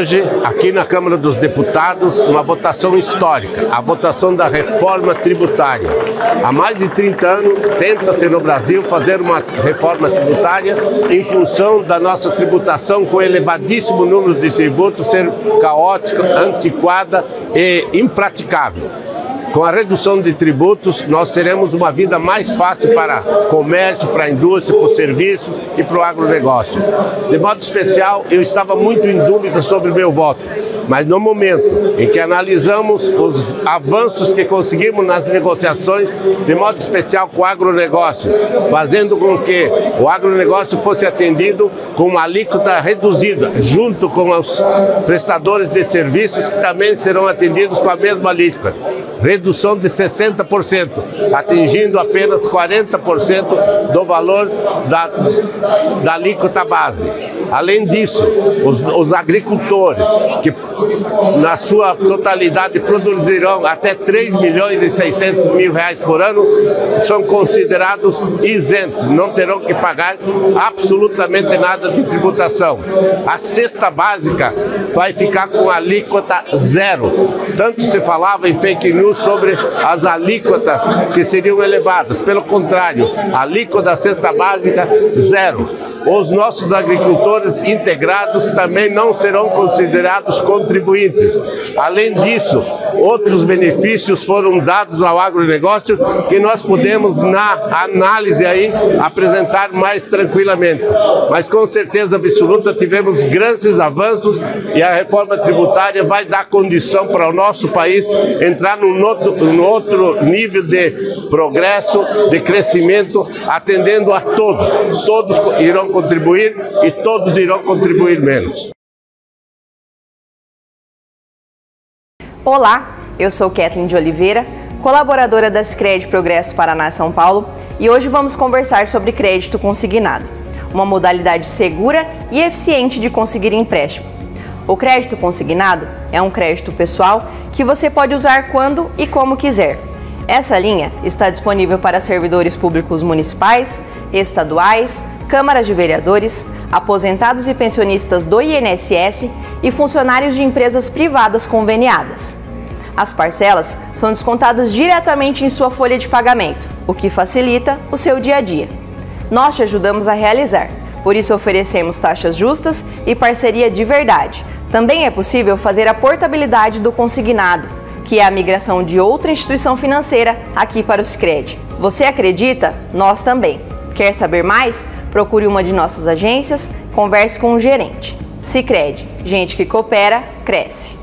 Hoje, aqui na Câmara dos Deputados, uma votação histórica, a votação da reforma tributária. Há mais de 30 anos, tenta-se no Brasil fazer uma reforma tributária em função da nossa tributação com elevadíssimo número de tributos ser caótica, antiquada e impraticável. Com a redução de tributos, nós teremos uma vida mais fácil para comércio, para a indústria, para os serviços e para o agronegócio. De modo especial, eu estava muito em dúvida sobre o meu voto mas no momento em que analisamos os avanços que conseguimos nas negociações, de modo especial com o agronegócio, fazendo com que o agronegócio fosse atendido com uma alíquota reduzida, junto com os prestadores de serviços que também serão atendidos com a mesma alíquota. Redução de 60%, atingindo apenas 40% do valor da, da alíquota base. Além disso, os, os agricultores que na sua totalidade, produzirão até 3 milhões e 600 mil reais por ano, são considerados isentos, não terão que pagar absolutamente nada de tributação. A cesta básica vai ficar com alíquota zero. Tanto se falava em fake news sobre as alíquotas que seriam elevadas. Pelo contrário, alíquota da cesta básica zero os nossos agricultores integrados também não serão considerados contribuintes. Além disso, outros benefícios foram dados ao agronegócio que nós podemos, na análise aí, apresentar mais tranquilamente. Mas com certeza absoluta tivemos grandes avanços e a reforma tributária vai dar condição para o nosso país entrar num outro, num outro nível de progresso, de crescimento, atendendo a todos. Todos irão contribuir e todos irão contribuir menos. Olá, eu sou Kathleen de Oliveira, colaboradora da Cicred Progresso Paraná São Paulo, e hoje vamos conversar sobre crédito consignado, uma modalidade segura e eficiente de conseguir empréstimo. O crédito consignado é um crédito pessoal que você pode usar quando e como quiser. Essa linha está disponível para servidores públicos municipais, estaduais, câmaras de vereadores, aposentados e pensionistas do INSS e funcionários de empresas privadas conveniadas. As parcelas são descontadas diretamente em sua folha de pagamento, o que facilita o seu dia a dia. Nós te ajudamos a realizar, por isso oferecemos taxas justas e parceria de verdade. Também é possível fazer a portabilidade do consignado, que é a migração de outra instituição financeira aqui para o Sicredi. Você acredita? Nós também. Quer saber mais? Procure uma de nossas agências, converse com o gerente. Sicredi, gente que coopera, cresce.